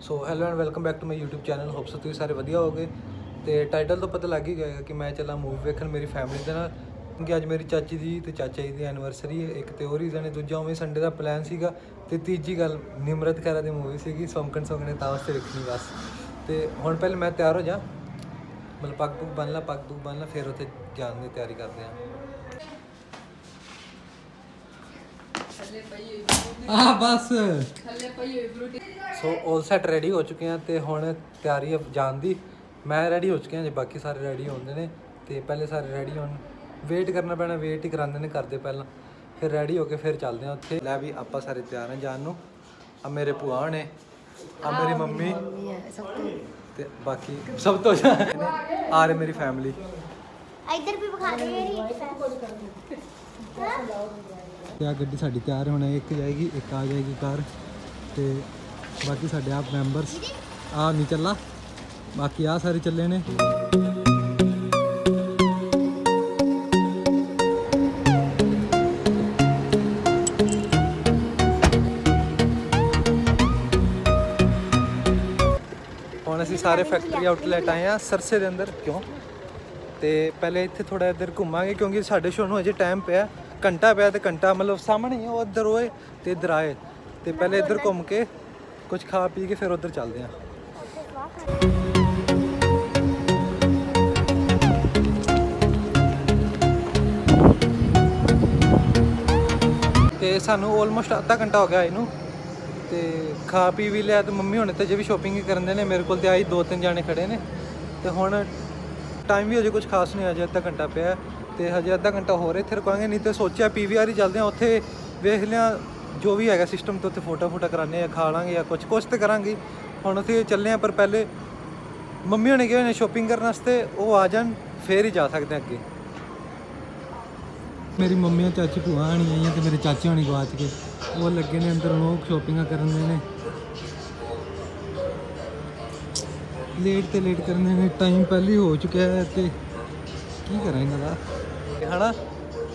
So hello and welcome back to my YouTube channel hopes ਤੁਸੀਂ ਸਾਰੇ ਵਧੀਆ ਹੋਗੇ ਤੇ ਟਾਈਟਲ ਤੋਂ ਪਤਾ ਲੱਗ ਹੀ ਗਿਆ ਕਿ ਮੈਂ ਚੱਲਾਂ ਮੂਵੀ ਵੇਖਣ ਮੇਰੀ ਫੈਮਿਲੀ ਦੇ ਨਾਲ। ਕਿਉਂਕਿ ਅੱਜ ਮੇਰੀ ਚਾਚੀ ਦੀ ਤੇ ਚਾਚਾ ਜੀ ਦੀ ਐਨੀਵਰਸਰੀ ਹੈ। ਇੱਕ ਤੇ ਉਹ ਰੀਜ਼ਨ ਹੈ ਦੂਜਾ ਉਵੇਂ ਸੰਡੇ ਦਾ ਪਲਾਨ ਸੀਗਾ। ਤੇ ਤੀਜੀ ਗੱਲ ਨਿਮਰਤ ਖਹਿਰਾ ਦੀ ਮੂਵੀ ਸੀਗੀ ਸੌਂਕਣ ਸੌਂਕਣੇ ਤਾਂ ਵਾਸਤੇ ਵੇਖਣੀ ਬਸ। ਤੇ ਹੁਣ ਪਹਿਲੇ ਮੈਂ ਤਿਆਰ ਹੋ ਜਾ। ਮਤਲਬ ਪੱਗ ਪੁੱਗ ਬੰਨ ਲਾ ਪੱਗ ਪੁੱਗ ਬੰਨ ਲਾ ਫਿਰ ਉੱਥੇ ਜਾਣ ਦੀ ਤਿਆਰੀ ਕਰਦੇ ਹਾਂ। ਆ ਬਸ। ਸੋ ਆਲ ਸੈਟ ਰੈਡੀ ਹੋ ਚੁੱਕੇ ਆ ਤੇ ਹੁਣ ਤਿਆਰੀ ਹੈ ਜਾਣ ਦੀ। ਮੈਂ ਰੈਡੀ ਹੋ ਚੁੱਕਿਆ ਜੇ ਬਾਕੀ ਸਾਰੇ ਰੈਡੀ ਹੁੰਦੇ ਨੇ ਤੇ ਪਹਿਲੇ ਸਾਰੇ ਰੈਡੀ ਹੋਣ। ਵੇਟ ਕਰਨਾ ਪੈਣਾ ਵੇਟ ਹੀ ਕਰਾਉਂਦੇ ਨੇ ਕਰਦੇ ਪਹਿਲਾਂ। ਫਿਰ ਰੈਡੀ ਹੋ ਕੇ ਫਿਰ ਚੱਲਦੇ ਆ ਉੱਥੇ। ਲੈ ਵੀ ਆਪਾਂ ਸਾਰੇ ਤਿਆਰ ਹਾਂ ਜਾਣ ਨੂੰ। ਆ ਮੇਰੇ ਭੂਆ ਨੇ ਆ ਮੇਰੀ ਮੰਮੀ। ਤੇ। ਬਾਕੀ ਸਭ ਤੋਂ ਆ ਰਹੀ ਮੇਰੀ ਫੈਮਿਲੀ ਇੱਧਰ ਵੀ ਵਿਖਾ ਦੇ ਮੇਰੀ। ਤੇ ਆ ਗੱਡੀ ਸਾਡੀ ਤਿਆਰ ਹੋਣਾ ਇੱਕ ਜਾਏਗੀ ਇੱਕ ਆ ਜਾਏਗੀ ਕਾਰ ਤੇ ਬਾਕੀ ਸਾਡੇ ਆਪ ਮੈਂਬਰਸ ਆ ਨਹੀਂ ਚੱਲਾ। ਬਾਕੀ ਆ ਸਾਰੇ ਚੱਲੇ ਨੇ। ਹੁਣ ਅਸੀਂ ਸਾਰੇ ਫੈਕਟਰੀ ਆਊਟਲੈਟ ਆਏ ਆ ਸਰਸੇ ਦੇ ਅੰਦਰ। ਕਿਉਂ? ਤੇ ਪਹਿਲੇ ਇੱਥੇ ਥੋੜਾ ਇੱਧਰ ਘੁੰਮਾਂਗੇ ਕਿਉਂਕਿ ਸਾਡੇ ਸ਼ੋਅ ਨੂੰ ਅਜੇ ਟਾਈਮ ਪਿਆ। ਘੰਟਾ ਪਿਆ ਤੇ ਘੰਟਾ ਮਤਲਬ ਸਾਹਮਣੇ ਹੀ ਉਹ ਇੱਧਰ ਹੋਏ ਤੇ ਇੱਧਰ ਆਏ। ਤੇ ਪਹਿਲੇ ਇੱਧਰ ਘੁੰਮ ਕੇ ਕੁਝ ਖਾ ਪੀ ਕੇ ਫਿਰ ਉੱਧਰ ਚੱਲਦੇ ਆ ਤੇ ਸਾਨੂੰ ਆਲਮੋਸਟ ਅੱਧਾ ਘੰਟਾ ਹੋ ਗਿਆ ਇਹਨੂੰ। ਤੇ ਖਾ ਪੀ ਵੀ ਲਿਆ ਤੇ ਮੰਮੀ ਹੁਣੇ ਤੇ ਜੇ ਵੀ ਸ਼ਾਪਿੰਗ ਕਰਨ ਦੇ ਨੇ, ਮੇਰੇ ਕੋਲ ਤੇ ਆਈ ਦੋ ਤਿੰਨ ਜਾਣੇ ਖੜੇ ਨੇ। ਤੇ ਹੁਣ ਟਾਈਮ ਵੀ ਹਜੇ ਕੁਝ ਖਾਸ ਨਹੀਂ, ਹਜੇ ਅੱਧਾ ਘੰਟਾ ਪਿਆ। ਤੇ ਹਜੇ ਅੱਧਾ ਘੰਟਾ ਹੋਰ ਇੱਥੇ ਰੁਕਾਂਗੇ, ਨਹੀਂ ਤੇ ਸੋਚਿਆ ਪੀਵੀਆਰ ਹੀ ਚੱਲਦੇ ਆ ਉੱਥੇ ਵੇਖ ਲਿਆ ਜੋ ਵੀ ਹੈਗਾ ਸਿਸਟਮ ਤੇ ਉੱਥੇ ਫੋਟੋ ਫੋਟੋ ਕਰਾਣੇ ਆ ਖਾ ਲਾਂਗੇ ਜਾਂ ਕੁਝ ਕੁਝ ਤੇ ਕਰਾਂਗੇ। ਹੁਣ ਉੱਥੇ ਚੱਲੇ ਆ ਪਰ ਪਹਿਲੇ ਮੰਮੀ ਹੁਣੇ ਗਏ ਨੇ ਸ਼ਾਪਿੰਗ ਕਰਨ ਵਾਸਤੇ ਉਹ ਆ ਜਾਣ ਫੇਰ ਹੀ ਜਾ ਸਕਦੇ ਆ ਅੱਗੇ। ਮੇਰੀ ਮੰਮੀ ਆ ਚਾਚੀ ਭੂਆ ਆਣੀ ਆਈਆਂ ਤੇ ਮੇਰੇ ਚਾਚੇ ਹੋਣੀ ਗਵਾਚ ਕੇ ਉਹ ਲੱਗੇ ਨੇ ਅੰਦਰ ਉਹ ਸ਼ਾਪਿੰਗਾਂ ਕਰਨ ਦੇ ਨੇ। ਲੇਟ ਤੇ ਲੇਟ ਕਰਨ ਦੇ ਨੇ ਟਾਈਮ ਪਹਿਲੇ ਹੋ ਚੁੱਕਿਆ ਹੈ ਤੇ ਕੀ ਕਰਾਂ ਇਹਨਾਂ ਦਾ? ਹਨਾ?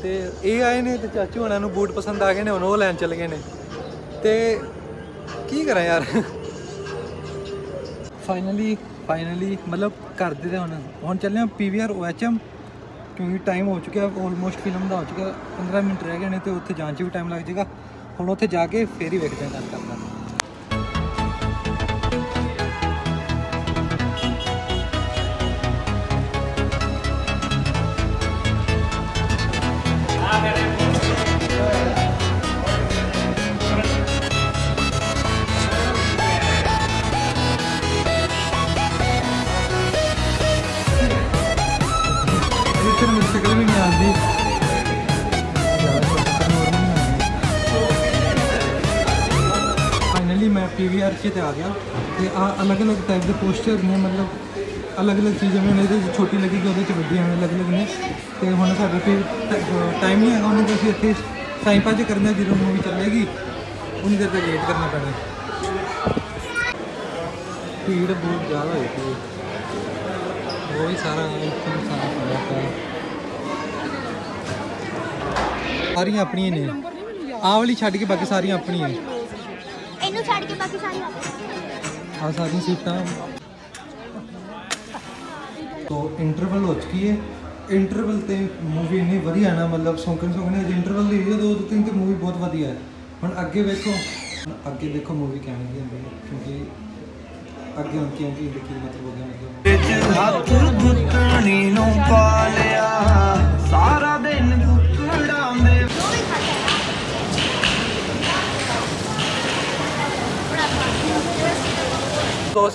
ਤੇ ਇਹ ਆਏ ਨੇ ਤੇ ਚਾਚੂ ਹੋਣਾ ਨੂੰ ਬੂਟ ਪਸੰਦ ਆ ਗਏ ਨੇ, ਹੁਣ ਉਹ ਲੈਣ ਚੱਲ ਗਏ ਨੇ। ਤੇ ਕੀ ਕਰਾਂ ਯਾਰ? ਫਾਈਨਲੀ ਫਾਈਨਲੀ ਮਤਲਬ ਕਰਦੇ ਤੇ ਹੁਣ ਹੁਣ ਚੱਲੇ ਆ ਪੀਵੀਆਰ OHM ਕਿਉਂਕਿ ਟਾਈਮ ਹੋ ਚੁੱਕਿਆ ਆਲਮੋਸਟ ਫਿਲਮ ਦਾ ਹੋ ਚੁੱਕਿਆ 15 ਮਿੰਟ ਰਹਿ ਗਏ ਨੇ ਤੇ ਉੱਥੇ ਜਾਣ 'ਚ ਵੀ ਟਾਈਮ ਲੱਗ ਜਾਏਗਾ। ਹੁਣ ਉੱਥੇ ਜਾ ਕੇ ਫੇਰ ਹੀ ਵੇਖਦੇ ਹਾਂ ਗੱਲ ਕਰਨਾ। ਇੱਥੇ ਮੇਰੀ ਸ਼ਕਲ ਵੀ ਨਹੀਂ ਆਉਂਦੀ ਫਾਈਨਲੀ ਮੈਂ ਪੀਵੀਆਰ 'ਚ ਤੇ ਆ ਗਿਆ ਤੇ ਆ ਅਲੱਗ-ਅਲੱਗ ਟਾਈਪ ਦੇ ਪੋਸਟਰ ਨੇ ਮਤਲਬ ਅਲੱਗ-ਅਲੱਗ ਚੀਜ਼ਾਂ ਵੀ ਨੇ ਇਹਦੇ 'ਚ ਛੋਟੀ ਲੱਗੀ ਉਹਦੇ 'ਚ ਵੱਡੀਆਂ ਨੇ ਅਲੱਗ-ਅਲੱਗ ਨੇ ਤੇ ਹੁਣ ਸਾਡੇ ਫਿਰ ਟਾਈਮ ਨਹੀਂ ਹੈਗਾ ਉਹਨੂੰ ਤੇ ਅਸੀਂ ਇੱਥੇ ਟਾਈਮ ਪਾਸ ਕਰਨਾ ਜਦੋਂ ਮੂਵੀ ਚੱਲੇਗੀ ਉਨੀ ਦੇਰ ਤੱਕ ਵੇਟ ਕਰਨਾ ਪੈਣਾ ਭੀੜ ਬਹੁਤ ਜ਼ਿਆਦਾ ਹੋਈ ਪਈ ਹੈ ਉਹ ਵੀ ਸਾਰਾ ਇੱਥੇ ਵੀ ਸਾਰਾ ਪਿਆ ਪਿਆ ਸਾਰੀਆਂ ਆਪਣੀਆਂ ਨੇ। ਆਹ ਵਾਲੀ ਛੱਡ ਕੇ ਬਾਕੀ ਸਾਰੀਆਂ ਆਪਣੀਆਂ ਨੇ। ਇਹਨੂੰ ਛੱਡ ਕੇ ਬਾਕੀ ਸਾਰੇ ਆ ਸਾਰੀਆਂ ਸੀਟਾਂ। ਤੋ ਇੰਟਰਵਲ ਹੋ ਚੁੱਕੀ ਹੈ ਇੰਟਰਵਲ ਤੇ ਮੂਵੀ ਇੰਨੀ ਵਧੀਆ ਨਾ ਮਤਲਬ ਸੌਂਕਣ ਸੌਂਕਣੇ ਜੇ ਇੰਟਰਵਲ ਦੀ ਹੋਈ ਦੋ ਦੋ ਤਿੰਨ ਤੇ ਮੂਵੀ ਬਹੁਤ ਵਧੀਆ ਹੈ। ਹੁਣ ਅੱਗੇ ਵੇਖੋ। ਹੁਣ ਅੱਗੇ ਦੇਖੋ ਮੂਵੀ ਕਿਵੇਂ ਦੀ ਹੁੰਦੀ ਹੈ ਕਿਉਂਕਿ ਅੱਗੇ ਹੁਣ ਕਿਉਂ ਕੀ ਕੀ ਮਤਲਬ ਹੋ ਗਿਆ ਮਤਲਬ। ਵਿੱਚ ਹੱਥ ਗੁੱਤਣੀ ਨੂੰ ਪਾ ਲਿਆ।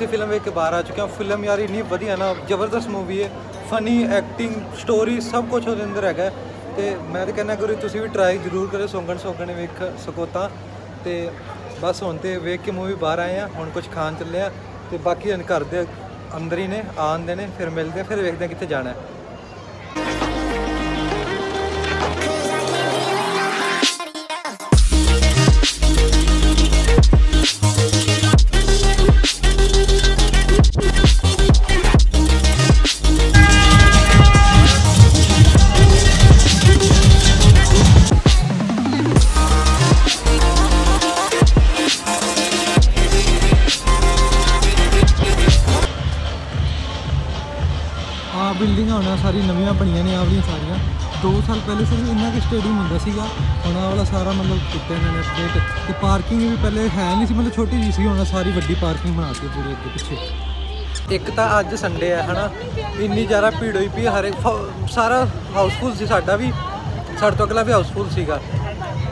ਅਸੀਂ ਫਿਲਮ ਵੇਖ ਕੇ ਬਾਹਰ ਆ ਚੁੱਕੇ ਹਾਂ। ਫਿਲਮ ਯਾਰ ਇੰਨੀ ਵਧੀਆ ਨਾ, ਜ਼ਬਰਦਸਤ ਮੂਵੀ ਹੈ ਫਨੀ ਐਕਟਿੰਗ ਸਟੋਰੀ ਸਭ ਕੁਝ ਉਹਦੇ ਅੰਦਰ ਹੈਗਾ ਹੈ। ਤੇ ਮੈਂ ਤਾਂ ਕਹਿੰਦਾ ਗੁਰੂ, ਤੁਸੀਂ ਵੀ ਟਰਾਈ ਜ਼ਰੂਰ ਕਰਿਓ, ਸੌਂਗਣ ਸੌਂਗਣ ਵੇਖ ਸਕੋ ਤਾਂ ਤੇ ਬਸ ਹੁਣ ਤੇ ਵੇਖ ਕੇ ਮੂਵੀ ਬਾਹਰ ਆਏ ਆ ਹੁਣ ਕੁਝ ਖਾਣ ਚੱਲੇ ਆ ਤੇ ਬਾਕੀ ਹੁਣ ਘਰ ਦੇ ਅੰਦਰ ਹੀ ਨੇ ਆਉਂਦੇ ਨੇ, ਫਿਰ ਮਿਲਦੇ ਫਿਰ ਵੇਖਦੇ ਆ ਕਿੱਥੇ ਜਾਣਾ ਬਿਲਡਿੰਗਾਂ ਹੋਣਾ ਸਾਰੀ ਨਵੀਆਂ ਬਣੀਆਂ ਨੇ ਆਪਦੀਆਂ ਸਾਰੀਆਂ। 2 ਸਾਲ ਪਹਿਲੇ ਸਿਰਫ ਇੰਨਾ ਕਿ ਸਟੇਡੀਅਮ ਹੁੰਦਾ ਸੀਗਾ, ਹੁਣ ਆਹ ਵਾਲਾ ਸਾਰਾ ਮਤਲਬ ਕੀਤਾ ਇਹਨਾਂ ਨੇ ਅਪਡੇਟ ਤੇ ਪਾਰਕਿੰਗ ਵੀ ਪਹਿਲੇ ਹੈ ਨਹੀਂ ਸੀ, ਮਤਲਬ ਛੋਟੀ ਜਿਹੀ ਸੀ, ਹੁਣ ਸਾਰੀ ਵੱਡੀ ਪਾਰਕਿੰਗ ਬਣਾਤੀ ਪੂਰੇ ਅੱਗੇ ਪਿੱਛੇ। ਇੱਕ ਤਾਂ ਅੱਜ ਸੰਡੇ ਹੈ ਹਨਾ? ਇੰਨੀ ਜ਼ਿਆਦਾ ਭੀੜ ਹੋਈ ਪਈ ਹਰ ਇੱਕ ਫ- ਸਾਰਾ ਹਾਊਸਫੁੱਲ ਸੀ ਸਾਡਾ ਵੀ, ਸਾਡੇ ਤੋਂ ਅਗਲਾ ਵੀ ਹਾਊਸਫੁੱਲ ਸੀਗਾ।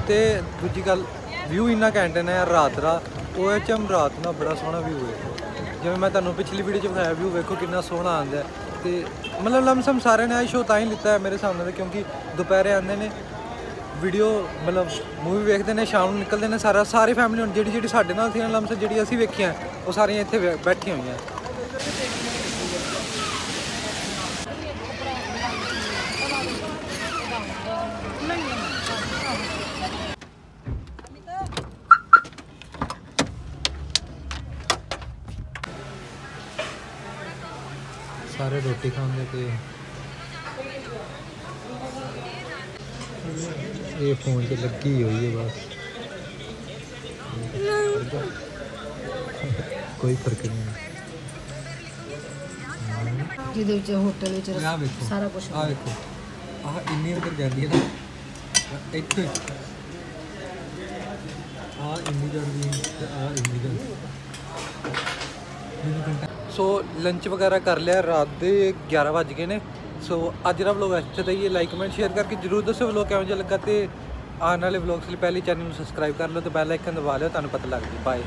ਤੇ ਦੂਜੀ ਗੱਲ ਵਿਊ ਇੰਨਾ ਘੈਂਟ ਹੈ ਯਾਰ, ਰਾਤ ਦਾ। ਉਹ ਐਚ ਐਮ ਰਾਤ ਨਾਲ ਬੜਾ ਸੋਹਣਾ ਵਿਊ ਹੈ ਜਿਵੇਂ ਮੈਂ ਤੁਹਾਨੂੰ ਪਿਛਲੀ ਵੀਡੀਓ 'ਚ ਵਿਖਾਇਆ ਵਿਊ ਵੇਖੋ ਕਿੰਨਾ ਸੋਹਣਾ ਆਉਂਦਾ ਹੈ। ਤੇ ਮਤਲਬ ਲਮਸਮ ਸਾਰਿਆਂ ਨੇ ਇਹ ਸ਼ੋਅ ਤਾਂ ਹੀ ਲਿੱਤਾ ਹੈ ਮੇਰੇ ਹਿਸਾਬ ਨਾਲ ਕਿਉਂਕਿ ਦੁਪਹਿਰੇ ਆਉਂਦੇ ਨੇ ਵੀਡੀਓ ਮਤਲਬ ਮੂਵੀ ਵੇਖਦੇ ਨੇ, ਸ਼ਾਮ ਨੂੰ ਨਿਕਲਦੇ ਨੇ ਸਾਰਾ, ਸਾਰੀ ਫੈਮਿਲੀ ਹੁਣ ਜਿਹੜੀ ਜਿਹੜੀ ਸਾਡੇ ਨਾਲ ਸੀ ਨਾ ਲਮਸਮ ਜਿਹੜੀ ਅਸੀਂ ਵੇਖੀਆਂ, ਉਹ ਸਾਰੀਆਂ ਇੱਥੇ ਬੈ- ਬੈਠੀਆਂ ਹੋਈਆਂ। ਸਾਰੇ ਰੋਟੀ ਖਾਂਦੇ ਤੇ ਇਹ ਫੋਨ ਤੇ ਲੱਗੀ ਹੋਈ ਹੈ ਬਸ ਕੋਈ ਫ਼ਰਕ ਨਹੀਂ ਜਿਹਦੇ ਵਿੱਚ ਹੋਟਲ ਵਿੱਚ ਆ ਵੇਖੋ ਸਾਰਾ ਕੁਝ ਆ ਵੇਖੋ ਆਹ ਇੰਨੀ ਅੰਦਰ ਜਾਂਦੀ ਹੈ ਨਾ ਇੱਥੇ ਆ ਇੰਨੀ ਜਾਂਦੀ ਹੈ ਤੇ ਆ ਇੰਨੀ ਜਾਂਦੀ ਸੋ ਲੰਚ ਵਗੈਰਾ ਕਰ ਲਿਆ, ਰਾਤ ਦੇ 11 ਵੱਜ ਗਏ ਨੇ। ਸੋ ਅੱਜ ਦਾ ਵਲੋਗ ਅੱਛਾ ਤੱਕ ਹੀ ਲਾਈਕ ਕਮੈਂਟ ਸ਼ੇਅਰ ਕਰਕੇ ਜਰੂਰ ਦੱਸੋ ਵਲੋਗ ਕਿਵੇਂ ਜਿਹਾ ਲੱਗਾ ਤੇ ਆਉਣ ਵਾਲੇ ਵਲੋਗਸ ਲਈ ਪਹਿਲੇ ਚੈਨਲ ਨੂੰ ਸਬਸਕ੍ਰਾਈਬ ਕਰ ਲਓ ਤੇ ਬੈਲ ਆਈਕਨ ਦਬਾ ਲਿਓ, ਤੁਹਾਨੂੰ ਪਤਾ ਲੱਗ ਜੂ। ਬਾਏ